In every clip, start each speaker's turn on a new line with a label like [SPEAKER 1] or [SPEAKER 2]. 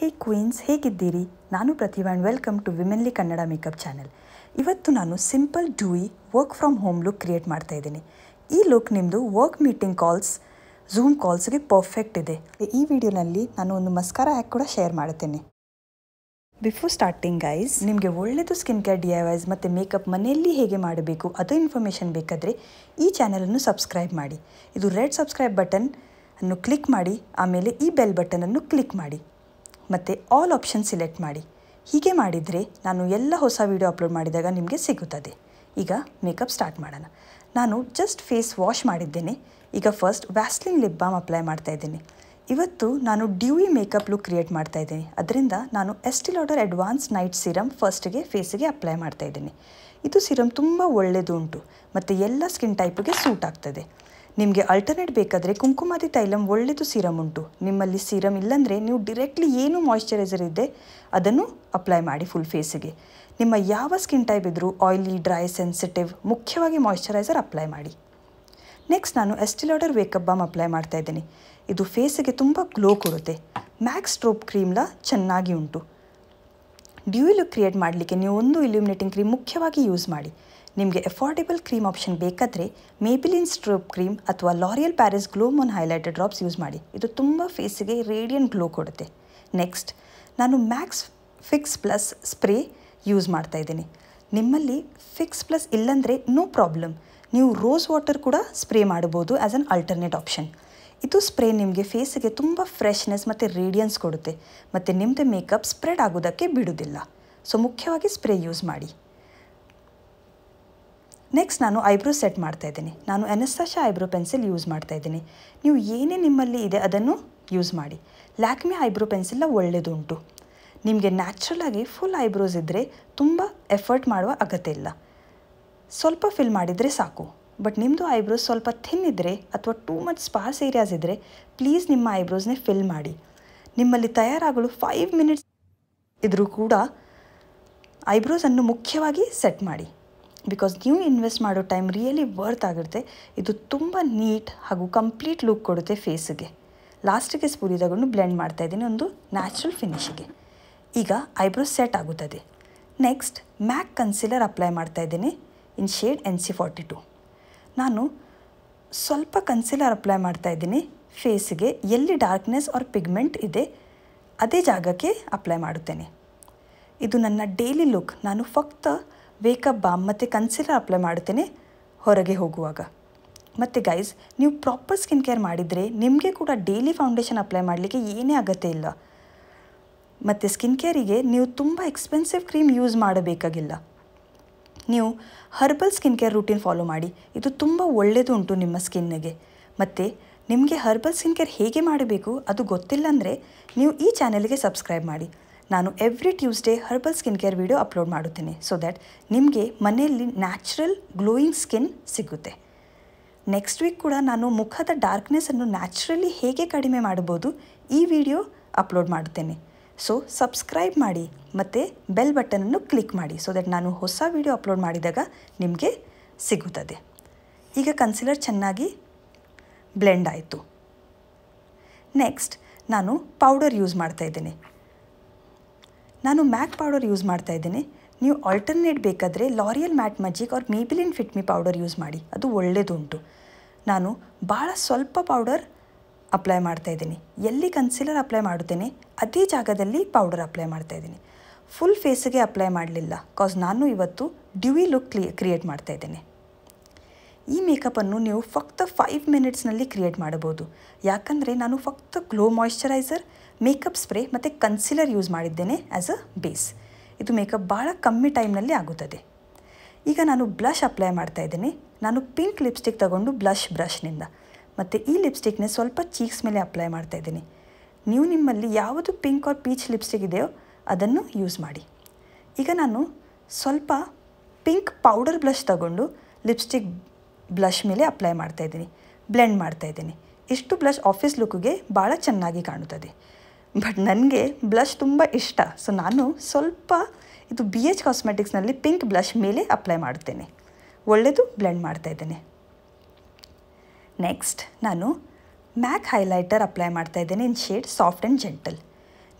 [SPEAKER 1] ಹೇ queens, ಹೇಗಿದ್ದೀರಿ? ನಾನು Pratibha and welcome to womanly Kannada makeup channel ಇವತ್ತು ನಾನು simple ಡೂಯಿ work from home look create ಮಾಡ್ತಾ ಇದ್ದೀನಿ. ಈ ಲುಕ್ ನಿಮ್ಮದು ವರ್ಕ್ ಮೀಟಿಂಗ್ ಕಾಲ್ಸ್ ಝೂಮ್ ಕಾಲ್ಸ್ಗೆ ಪರ್ಫೆಕ್ಟ್ ಇದೆ. ಈ ವಿಡಿಯೋನಲ್ಲಿ ನಾನು ಒಂದು ಮಸ್ಕಾರ ಹ್ಯಾಕ್ ಕೂಡ ಶೇರ್ ಮಾಡ್ತೇನೆ ಬಿಫೋರ್ ಸ್ಟಾರ್ಟಿಂಗ್ ಗೈಸ್ ನಿಮಗೆ ಒಳ್ಳೆಯದು skin care D I Ys ಮತ್ತು ಮೇಕಪ್ ಮನೆಯಲ್ಲಿ ಹೇಗೆ ಮಾಡಬೇಕು, ಅದು ಇನ್ಫಾರ್ಮೇಷನ್ ಬೇಕಾದರೆ ಈ ಚಾನಲನ್ನು ಸಬ್ಸ್ಕ್ರೈಬ್ ಮಾಡಿ. ಇದು ರೆಡ್ ಸಬ್ಸ್ಕ್ರೈಬ್ ಬಟನ್ ಅನ್ನು ಕ್ಲಿಕ್ ಮಾಡಿ, ಆಮೇಲೆ ಈ ಬೆಲ್ ಬಟನನ್ನು ಕ್ಲಿಕ್ ಮಾಡಿ. ಮತ್ತು ಆಲ್ ಆಪ್ಷನ್ ಸಿಲೆಕ್ಟ್ ಮಾಡಿ. ಹೀಗೆ ಮಾಡಿದರೆ ನಾನು ಎಲ್ಲ ಹೊಸ ವೀಡಿಯೋ ಅಪ್ಲೋಡ್ ಮಾಡಿದಾಗ ನಿಮಗೆ ಸಿಗುತ್ತದೆ. ಈಗ ಮೇಕಪ್ ಸ್ಟಾರ್ಟ್ ಮಾಡೋಣ. ನಾನು ಜಸ್ಟ್ ಫೇಸ್ ವಾಶ್ ಮಾಡಿದ್ದೇನೆ. ಈಗ first Vaseline lip balm apply ಮಾಡ್ತಾ ಇದ್ದೇನೆ. ಇವತ್ತು ನಾನು ಡ್ಯೂಯಿ ಮೇಕಪ್ ಲುಕ್ ಕ್ರಿಯೇಟ್ ಮಾಡ್ತಾ ಇದ್ದೀನಿ. ಅದರಿಂದ ನಾನು ಎಸ್ಟಿಲಾಡರ್ ಅಡ್ವಾನ್ಸ್ ನೈಟ್ ಸಿರಮ್ ಫಸ್ಟಿಗೆ ಫೇಸಿಗೆ ಅಪ್ಲೈ ಮಾಡ್ತಾ ಇದ್ದೀನಿ. ಇದು ಸಿರಮ್ ತುಂಬ ಒಳ್ಳೆಯದು ಉಂಟು ಮತ್ತು ಎಲ್ಲ ಸ್ಕಿನ್ ಟೈಪಿಗೆ ಸೂಟ್ ಆಗ್ತದೆ. ನಿಮಗೆ ಅಲ್ಟರ್ನೇಟ್ ಬೇಕಾದರೆ ಕುಂಕುಮಾದಿ ತೈಲಂ ಒಳ್ಳೆಯದು ಸೀರಮ್ ಉಂಟು. ನಿಮ್ಮಲ್ಲಿ ಸೀರಮ್ ಇಲ್ಲಾಂದರೆ ನೀವು ಡೈರೆಕ್ಟ್ಲಿ ಏನು ಮಾಯಿಶ್ಚರೈಸರ್ ಇದೆ ಅದನ್ನು ಅಪ್ಲೈ ಮಾಡಿ ಫುಲ್ ಫೇಸಿಗೆ ನಿಮ್ಮ ಯಾವ ಸ್ಕಿನ್ ಟೈಪ್ ಇದ್ದರೂ ಆಯ್ಲಿ ಡ್ರೈ ಸೆನ್ಸಿಟಿವ್ ಮುಖ್ಯವಾಗಿ ಮಾಯಿಶ್ಚರೈಸರ್ ಅಪ್ಲೈ ಮಾಡಿ. ನೆಕ್ಸ್ಟ್ ನಾನು ಎಸ್ಟಿಲಾಡರ್ ವೇಕಪ್ ಬಾಮ್ ಅಪ್ಲೈ ಮಾಡ್ತಾ ಇದ್ದೀನಿ. ಇದು ಫೇಸಿಗೆ ತುಂಬ ಗ್ಲೋ ಕೊಡುತ್ತೆ. ಮ್ಯಾಕ್ಸ್ ಸ್ಟ್ರೋಪ್ ಕ್ರೀಮ್ಲ ಚೆನ್ನಾಗಿ ಉಂಟು. ಡ್ಯೂ ಲುಕ್ ಕ್ರಿಯೇಟ್ ಮಾಡಲಿಕ್ಕೆ ನೀವು ಒಂದು ಇಲ್ಯೂಮಿನೇಟಿಂಗ್ ಕ್ರೀಮ್ ಮುಖ್ಯವಾಗಿ ಯೂಸ್ ಮಾಡಿ. ನಿಮಗೆ ಎಫೋರ್ಡೆಬಲ್ ಕ್ರೀಮ್ ಆಪ್ಷನ್ ಬೇಕಾದರೆ ಮೇಬಿಲಿನ್ ಸ್ಟ್ರೋಪ್ ಕ್ರೀಮ್ ಅಥವಾ L'Oreal Paris glow mon highlighter drops use ಮಾಡಿ. ಇದು ತುಂಬ ಫೇಸಿಗೆ ರೇಡಿಯಂಟ್ ಗ್ಲೋ ಕೊಡುತ್ತೆ. ನೆಕ್ಸ್ಟ್ ನಾನು MAC's fix plus spray use ಮಾಡ್ತಾ ಇದ್ದೀನಿ. ನಿಮ್ಮಲ್ಲಿ ಫಿಕ್ಸ್ ಪ್ಲಸ್ ಇಲ್ಲಂದರೆ ನೋ ಪ್ರಾಬ್ಲಮ್ ನೀವು ರೋಸ್ ವಾಟರ್ ಕೂಡ ಸ್ಪ್ರೇ ಮಾಡ್ಬೋದು ಆ್ಯಸ್ ಅನ್ ಆಲ್ಟರ್ನೇಟ್ ಆಪ್ಷನ್ ಇದು ಸ್ಪ್ರೇ ನಿಮಗೆ ಫೇಸಿಗೆ ತುಂಬ ಫ್ರೆಶ್ನೆಸ್ ಮತ್ತು ರೇಡಿಯನ್ಸ್ ಕೊಡುತ್ತೆ. ಮತ್ತು ನಿಮ್ಮದೇ ಮೇಕಪ್ ಸ್ಪ್ರೆಡ್ ಆಗೋದಕ್ಕೆ ಬಿಡೋದಿಲ್ಲ ಸೊ ಮುಖ್ಯವಾಗಿ ಸ್ಪ್ರೇ ಯೂಸ್ ಮಾಡಿ. ನೆಕ್ಸ್ಟ್ ನಾನು ಐಬ್ರೋ ಸೆಟ್ ಮಾಡ್ತಾ ಇದ್ದೀನಿ. ನಾನು ಎನಸ್ತಾಶಾ ಐಬ್ರೋ ಪೆನ್ಸಿಲ್ ಯೂಸ್ ಮಾಡ್ತಾ ಇದ್ದೀನಿ. ನೀವು ಏನೇ ನಿಮ್ಮಲ್ಲಿ ಇದೆ ಅದನ್ನು ಯೂಸ್ ಮಾಡಿ. ಲ್ಯಾಕ್ಮಿ ಐಬ್ರೋ ಪೆನ್ಸಿಲ್ನ ಒಳ್ಳೆಯದುಂಟು ನಿಮಗೆ ನ್ಯಾಚುರಲಾಗಿ ಫುಲ್ ಐಬ್ರೋಸ್ ಇದ್ದರೆ ತುಂಬ ಎಫರ್ಟ್ ಮಾಡುವ ಅಗತ್ಯ ಇಲ್ಲ. ಸ್ವಲ್ಪ ಫಿಲ್ ಮಾಡಿದರೆ ಸಾಕು. ಬಟ್ ನಿಮ್ಮದು ಐಬ್ರೋಸ್ ಸ್ವಲ್ಪ ಥಿನ್ ಇದ್ದರೆ ಅಥವಾ ಟೂ ಮಚ್ ಸ್ಪಾಸ್ ಏರಿಯಾಸ್ ಇದ್ದರೆ ಪ್ಲೀಸ್ ನಿಮ್ಮ ಐಬ್ರೋಸ್ನೇ ಫಿಲ್ ಮಾಡಿ. ನಿಮ್ಮಲ್ಲಿ ತಯಾರಾಗಲು ಫೈವ್ ಮಿನಿಟ್ಸ್ ಇದ್ದರೂ ಕೂಡ ಐಬ್ರೋಸನ್ನು ಮುಖ್ಯವಾಗಿ ಸೆಟ್ ಮಾಡಿ. ಬಿಕಾಸ್ ನೀವು ಇನ್ವೆಸ್ಟ್ ಮಾಡೋ ಟೈಮ್ ರಿಯಲಿ ವರ್ತ್ ಆಗಿರುತ್ತೆ ಇದು ತುಂಬ ನೀಟ್ ಹಾಗೂ ಕಂಪ್ಲೀಟ್ ಲುಕ್ ಕೊಡುತ್ತೆ ಫೇಸಿಗೆ ಲಾಸ್ಟಿಗೆ ಸ್ಪೂರಿ ತಗೊಂಡು ಬ್ಲೆಂಡ್ ಮಾಡ್ತಾ ಇದ್ದೀನಿ ಒಂದು ನ್ಯಾಚುರಲ್ ಫಿನಿಷಿಗೆ ಈಗ ಐಬ್ರೋ ಸೆಟ್ ಆಗುತ್ತದೆ. ನೆಕ್ಸ್ಟ್ ಮ್ಯಾಕ್ ಕನ್ಸಿಲರ್ ಅಪ್ಲೈ ಮಾಡ್ತಾ ಇದ್ದೀನಿ in shade N C forty two ನಾನು ಸ್ವಲ್ಪ ಕನ್ಸಿಲರ್ ಅಪ್ಲೈ ಮಾಡ್ತಾ ಇದ್ದೀನಿ ಫೇಸಿಗೆ ಎಲ್ಲಿ ಡಾರ್ಕ್ನೆಸ್ ಆರ್ ಪಿಗ್ಮೆಂಟ್ ಇದೆ, ಅದೇ ಜಾಗಕ್ಕೆ ಅಪ್ಲೈ ಮಾಡುತ್ತೇನೆ. ಇದು ನನ್ನ ಡೈಲಿ ಲುಕ್ ನಾನು ಫಕ್ತ ವೇಕಪ್ ಬಾಮ್ ಮತ್ತು ಕನ್ಸಿಲರ್ ಅಪ್ಲೈ ಮಾಡ್ತೇನೆ ಹೊರಗೆ ಹೋಗುವಾಗ. ಮತ್ತು ಗೈಸ್ ನೀವು ಪ್ರಾಪರ್ ಸ್ಕಿನ್ ಕೇರ್ ಮಾಡಿದರೆ ನಿಮಗೆ ಕೂಡ ಡೈಲಿ ಫೌಂಡೇಶನ್ ಅಪ್ಲೈ ಮಾಡಲಿಕ್ಕೆ ಏನೇ ಅಗತ್ಯ ಇಲ್ಲ. ಮತ್ತು ಸ್ಕಿನ್ ಕೇರಿಗೆ ನೀವು ತುಂಬ ಎಕ್ಸ್ಪೆನ್ಸಿವ್ ಕ್ರೀಮ್ ಯೂಸ್ ಮಾಡಬೇಕಾಗಿಲ್ಲ. ನೀವು herbal skin care routine follow ಮಾಡಿ, ಇದು ತುಂಬ ಒಳ್ಳೆಯದು ಉಂಟು ನಿಮ್ಮ ಸ್ಕಿನ್ನಿಗೆ ಮತ್ತು ನಿಮಗೆ ಹರ್ಬಲ್ ಸ್ಕಿನ್ ಕೇರ್ ಹೇಗೆ ಮಾಡಬೇಕು ಅದು ಗೊತ್ತಿಲ್ಲ ಅಂದರೆ, ನೀವು ಈ ಚಾನೆಲ್ಗೆ ಸಬ್ಸ್ಕ್ರೈಬ್ ಮಾಡಿ. ನಾನು every Tuesday herbal skin care video upload ಮಾಡುತ್ತೇನೆ ಸೊ ದ್ಯಾಟ್ ನಿಮಗೆ ಮನೆಯಲ್ಲಿ ನ್ಯಾಚುರಲ್ ಗ್ಲೋಯಿಂಗ್ ಸ್ಕಿನ್ ಸಿಗುತ್ತೆ. ನೆಕ್ಸ್ಟ್ ವೀಕ್ ಕೂಡ ನಾನು ಮುಖದ ಡಾರ್ಕ್ನೆಸ್ಸನ್ನು ನ್ಯಾಚುರಲಿ ಹೇಗೆ ಕಡಿಮೆ ಮಾಡ್ಬೋದು ಈ ವಿಡಿಯೋ ಅಪ್ಲೋಡ್ ಮಾಡುತ್ತೇನೆ. ಸೊ ಸಬ್ಸ್ಕ್ರೈಬ್ ಮಾಡಿ ಮತ್ತು ಬೆಲ್ ಬಟನನ್ನು ಕ್ಲಿಕ್ ಮಾಡಿ ಸೊ ದಟ್ ನಾನು ಹೊಸ ವಿಡಿಯೋ ಅಪ್ಲೋಡ್ ಮಾಡಿದಾಗ ನಿಮಗೆ ಸಿಗುತ್ತದೆ. ಈಗ ಕನ್ಸಿಲರ್ ಚೆನ್ನಾಗಿ ಬ್ಲೆಂಡ್ ಆಯಿತು. ನೆಕ್ಸ್ಟ್ ನಾನು ಪೌಡರ್ ಯೂಸ್ ಮಾಡ್ತಾ ಇದ್ದೇನೆ. ನಾನು ಮ್ಯಾಕ್ ಪೌಡರ್ ಯೂಸ್ ಮಾಡ್ತಾ ಇದ್ದೇನೆ. ನೀವು ಆಲ್ಟರ್ನೇಟ್ ಬೇಕಾದರೆ L'Oreal matte magic or Maybelline fit me powder use ಮಾಡಿ. ಅದು ಒಳ್ಳೆಯದುಂಟು ನಾನು ಭಾಳ ಸ್ವಲ್ಪ ಪೌಡರ್ ಅಪ್ಲೈ ಮಾಡ್ತಾ ಇದ್ದೀನಿ. ಎಲ್ಲಿ ಕನ್ಸಿಲರ್ ಅಪ್ಲೈ ಮಾಡುತ್ತೇನೆ, ಅದೇ ಜಾಗದಲ್ಲಿ ಪೌಡರ್ ಅಪ್ಲೈ ಮಾಡ್ತಾ ಇದ್ದೀನಿ. ಫುಲ್ ಫೇಸಿಗೆ ಅಪ್ಲೈ ಮಾಡಲಿಲ್ಲ, ಕಾಸ್ ನಾನು ಇವತ್ತು ಡ್ಯೂವಿ ಲುಕ್ ಕ್ಲಿ, ಕ್ರಿಯೇಟ್ ಮಾಡ್ತಾ ಇದ್ದೇನೆ. ಈ ಮೇಕಪ್ಪನ್ನು ನೀವು ಫಕ್ತ ಫೈವ್ ಮಿನಿಟ್ಸ್ನಲ್ಲಿ ಕ್ರಿಯೇಟ್ ಮಾಡಬಹುದು. ಯಾಕಂದರೆ ನಾನು ಫಕ್ತ ಗ್ಲೋ ಮಾಯ್ಶ್ಚರೈಸರ್ ಮೇಕಪ್ ಸ್ಪ್ರೇ ಮತ್ತು ಕನ್ಸಿಲರ್ ಯೂಸ್ ಮಾಡಿದ್ದೇನೆ ಆ್ಯಸ್ ಅ ಬೇಸ್ ಇದು ಮೇಕಪ್ ಭಾಳ ಕಮ್ಮಿ ಟೈಮ್ನಲ್ಲಿ ಆಗುತ್ತದೆ. ಈಗ ನಾನು ಬ್ಲಷ್ ಅಪ್ಲೈ ಮಾಡ್ತಾ ಇದ್ದೀನಿ. ನಾನು ಪಿಂಕ್ ಲಿಪ್ಸ್ಟಿಕ್ ತಗೊಂಡು ಬ್ಲಷ್ ಬ್ರಷ್ನಿಂದ. ಮತ್ತು ಈ ಲಿಪ್ಸ್ಟಿಕ್ನ ಸ್ವಲ್ಪ ಚೀಕ್ಸ್ ಮೇಲೆ ಅಪ್ಲೈ ಮಾಡ್ತಾ ಇದ್ದೀನಿ. ನೀವು ನಿಮ್ಮಲ್ಲಿ ಯಾವುದು ಪಿಂಕ್ ಆರ್ ಪೀಚ್ ಲಿಪ್ಸ್ಟಿಕ್ ಇದೆಯೋ ಅದನ್ನು ಯೂಸ್ ಮಾಡಿ. ಈಗ ನಾನು ಸ್ವಲ್ಪ ಪಿಂಕ್ ಪೌಡರ್ ಬ್ಲಷ್ ತಗೊಂಡು ಲಿಪ್ಸ್ಟಿಕ್ ಬ್ಲಷ್ ಮೇಲೆ ಅಪ್ಲೈ ಮಾಡ್ತಾ ಇದ್ದೀನಿ. ಬ್ಲೆಂಡ್ ಮಾಡ್ತಾ ಇದ್ದೀನಿ. ಇಷ್ಟು ಬ್ಲಷ್ ಆಫೀಸ್ ಲುಕ್ಗೆ ಭಾಳ ಚೆನ್ನಾಗಿ ಕಾಣುತ್ತದೆ. ಬಟ್ ನನಗೆ ಬ್ಲಷ್ ತುಂಬ ಇಷ್ಟ. ಸೊ ನಾನು ಸ್ವಲ್ಪ ಇದು ಬಿ ಎಚ್ ಕಾಸ್ಮೆಟಿಕ್ಸ್ನಲ್ಲಿ ಪಿಂಕ್ ಬ್ಲಷ್ ಮೇಲೆ ಅಪ್ಲೈ ಮಾಡ್ತೇನೆ. ಒಳ್ಳೆಯದು ಬ್ಲೆಂಡ್ ಮಾಡ್ತಾ ಇದ್ದೇನೆ. ನೆಕ್ಸ್ಟ್ ನಾನು ಮ್ಯಾಕ್ ಹೈಲೈಟರ್ ಅಪ್ಲೈ ಮಾಡ್ತಾ ಇದ್ದೇನೆ in shade soft and gentle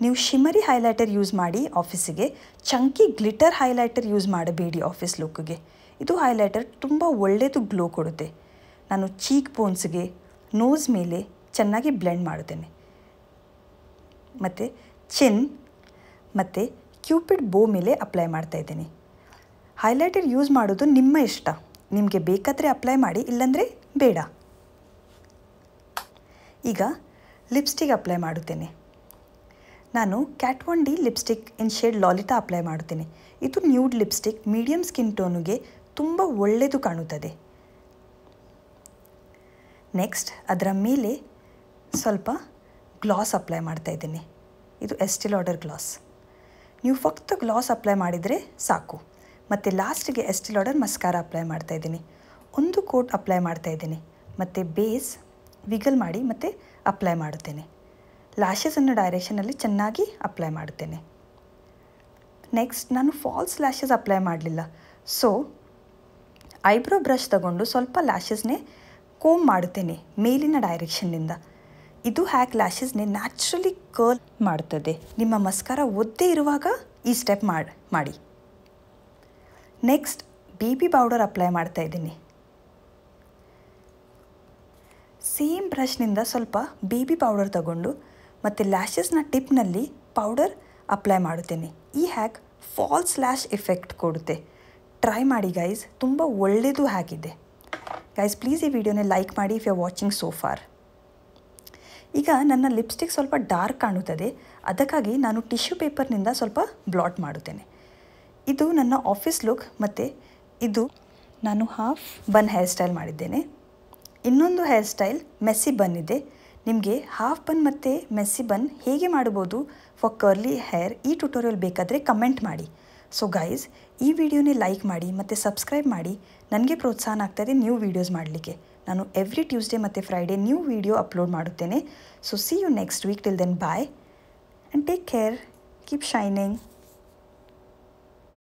[SPEAKER 1] ನೀವು ಶಿಮರಿ ಹೈಲೈಟರ್ ಯೂಸ್ ಮಾಡಿ ಆಫೀಸಿಗೆ ಚಂಕಿ ಗ್ಲಿಟರ್ ಹೈಲೈಟರ್ ಯೂಸ್ ಮಾಡಬೇಡಿ ಆಫೀಸ್ ಲುಕ್ಗೆ ಇದು ಹೈಲೈಟರ್ ತುಂಬ ಒಳ್ಳೆಯದು ಗ್ಲೋ ಕೊಡುತ್ತೆ. ನಾನು ಚೀಕ್ ಬೋನ್ಸ್ಗೆ ನೋಸ್ ಮೇಲೆ ಚೆನ್ನಾಗಿ ಬ್ಲೆಂಡ್ ಮಾಡುತ್ತೇನೆ ಮತ್ತು ಚಿನ್ ಮತ್ತು ಕ್ಯೂಪಿಡ್ ಬೋ ಮೇಲೆ ಅಪ್ಲೈ ಮಾಡ್ತಾ ಇದ್ದೀನಿ. ಹೈಲೈಟರ್ ಯೂಸ್ ಮಾಡೋದು ನಿಮ್ಮ ಇಷ್ಟ. ನಿಮಗೆ ಬೇಕಾದರೆ ಅಪ್ಲೈ ಮಾಡಿ, ಇಲ್ಲಾಂದರೆ ಬೇಡ. ಈಗ ಲಿಪ್ಸ್ಟಿಕ್ ಅಪ್ಲೈ ಮಾಡುತ್ತೇನೆ. ನಾನು Kat Von D lipstick in shade Lolita apply ಮಾಡುತ್ತೇನೆ. ಇದು ನ್ಯೂಡ್ ಲಿಪ್ಸ್ಟಿಕ್ ಮೀಡಿಯಮ್ ಸ್ಕಿನ್ ಟೋನಿಗೆ ತುಂಬ ಒಳ್ಳೆಯದು ಕಾಣುತ್ತದೆ. ನೆಕ್ಸ್ಟ್ ಅದರ ಮೇಲೆ ಸ್ವಲ್ಪ ಗ್ಲಾಸ್ ಅಪ್ಲೈ ಮಾಡ್ತಾ ಇದ್ದೀನಿ. ಇದು ಎಸ್ಟಿಲ್ ಆರ್ಡರ್ ಗ್ಲಾಸ್. ನೀವು ಫಕ್ತ ಗ್ಲಾಸ್ ಅಪ್ಲೈ ಮಾಡಿದರೆ ಸಾಕು. ಮತ್ತು ಲಾಸ್ಟಿಗೆ ಎಸ್ಟಿಲ್ ಆರ್ಡರ್ ಮಸ್ಕಾರ ಅಪ್ಲೈ ಮಾಡ್ತಾ ಇದ್ದೀನಿ. ಒಂದು ಕೋಟ್ ಅಪ್ಲೈ ಮಾಡ್ತಾ ಇದ್ದೀನಿ. ಮತ್ತು ಬೇಸ್, ವಿಗಲ್ ಮಾಡಿ ಮತ್ತು ಅಪ್ಲೈ ಮಾಡುತ್ತೇನೆ. ಲ್ಯಾಶಸನ್ನು ಡೈರೆಕ್ಷನಲ್ಲಿ ಚೆನ್ನಾಗಿ ಅಪ್ಲೈ ಮಾಡುತ್ತೇನೆ. ನೆಕ್ಸ್ಟ್, ನಾನು ಫಾಲ್ಸ್ ಲ್ಯಾಶಸ್ ಅಪ್ಲೈ ಮಾಡಲಿಲ್ಲ. ಸೊ, ಐಬ್ರೋ ಬ್ರಷ್ ತಗೊಂಡು ಸ್ವಲ್ಪ ಲ್ಯಾಷಸ್ನೇ ಕೋಮ್ ಮಾಡುತ್ತೇನೆ ಮೇಲಿನ ಡೈರೆಕ್ಷನ್ನಿಂದ. ಇದು ಹ್ಯಾಕ್ ಲ್ಯಾಶಸ್ನೇ ನ್ಯಾಚುರಲಿ ಕರ್ಲ್ ಮಾಡ್ತದೆ. ನಿಮ್ಮ ಮಸ್ಕಾರ ಒದ್ದೇ ಇರುವಾಗ ಈ ಸ್ಟೆಪ್ ಮಾಡಿ ನೆಕ್ಸ್ಟ್ ಬೇಬಿ ಪೌಡರ್ ಅಪ್ಲೈ ಮಾಡ್ತಾ ಇದ್ದೀನಿ. ಸೇಮ್ ಬ್ರಷ್ನಿಂದ ಸ್ವಲ್ಪ ಬೇಬಿ ಪೌಡರ್ ತಗೊಂಡು ಮತ್ತು ಲ್ಯಾಶಸ್ನ ಟಿಪ್ನಲ್ಲಿ ಪೌಡರ್ ಅಪ್ಲೈ ಮಾಡುತ್ತೇನೆ. ಈ ಹ್ಯಾಕ್ ಫಾಲ್ಸ್ ಲ್ಯಾಶ್ ಎಫೆಕ್ಟ್ ಕೊಡುತ್ತೆ. ಟ್ರೈ ಮಾಡಿ ಗೈಸ್ ತುಂಬ ಒಳ್ಳೆಯದು ಹ್ಯಾಕ್ ಇದೆ. ಗೈಸ್ ಪ್ಲೀಸ್ ಈ ವಿಡಿಯೋನೇ ಲೈಕ್ ಮಾಡಿ if you watching so far ಈಗ ನನ್ನ ಲಿಪ್ಸ್ಟಿಕ್ ಸ್ವಲ್ಪ ಡಾರ್ಕ್ ಕಾಣುತ್ತದೆ. ಅದಕ್ಕಾಗಿ ನಾನು ಟಿಶ್ಯೂ ಪೇಪರ್ನಿಂದ ಸ್ವಲ್ಪ ಬ್ಲಾಟ್ ಮಾಡುತ್ತೇನೆ. ಇದು ನನ್ನ ಆಫೀಸ್ ಲುಕ್ ಮತ್ತು ಇದು ನಾನು ಹಾಫ್ ಬನ್ ಹೇರ್ ಸ್ಟೈಲ್ ಮಾಡಿದ್ದೇನೆ. ಇನ್ನೊಂದು ಹೇರ್ ಸ್ಟೈಲ್ ಮೆಸ್ಸಿ ಬನ್ ಇದೆ. ನಿಮಗೆ ಹಾಫ್ ಬನ್ ಮತ್ತು ಮೆಸ್ಸಿ ಬನ್ ಹೇಗೆ ಮಾಡ್ಬೋದು ಫಾರ್ ಕರ್ಲಿ ಹೇರ್ ಈ ಟ್ಯುಟೋರಿಯಲ್ ಬೇಕಾದರೆ ಕಮೆಂಟ್ ಮಾಡಿ. ಸೊ ಗೈಸ್ ಈ ವಿಡಿಯೋನೇ ಲೈಕ್ ಮಾಡಿ ಮತ್ತು ಸಬ್ಸ್ಕ್ರೈಬ್ ಮಾಡಿ. ನನಗೆ ಪ್ರೋತ್ಸಾಹ ಆಗ್ತಾಯಿದೆ ನ್ಯೂ ವೀಡಿಯೋಸ್ ಮಾಡಲಿಕ್ಕೆ. ನಾನು ಎವ್ರಿ ಟ್ಯೂಸ್ಡೇ ಮತ್ತು ಫ್ರೈಡೇ ನ್ಯೂ ವೀಡಿಯೋ ಅಪ್ಲೋಡ್ ಮಾಡುತ್ತೇನೆ. So see you next week till then bye and take care keep shining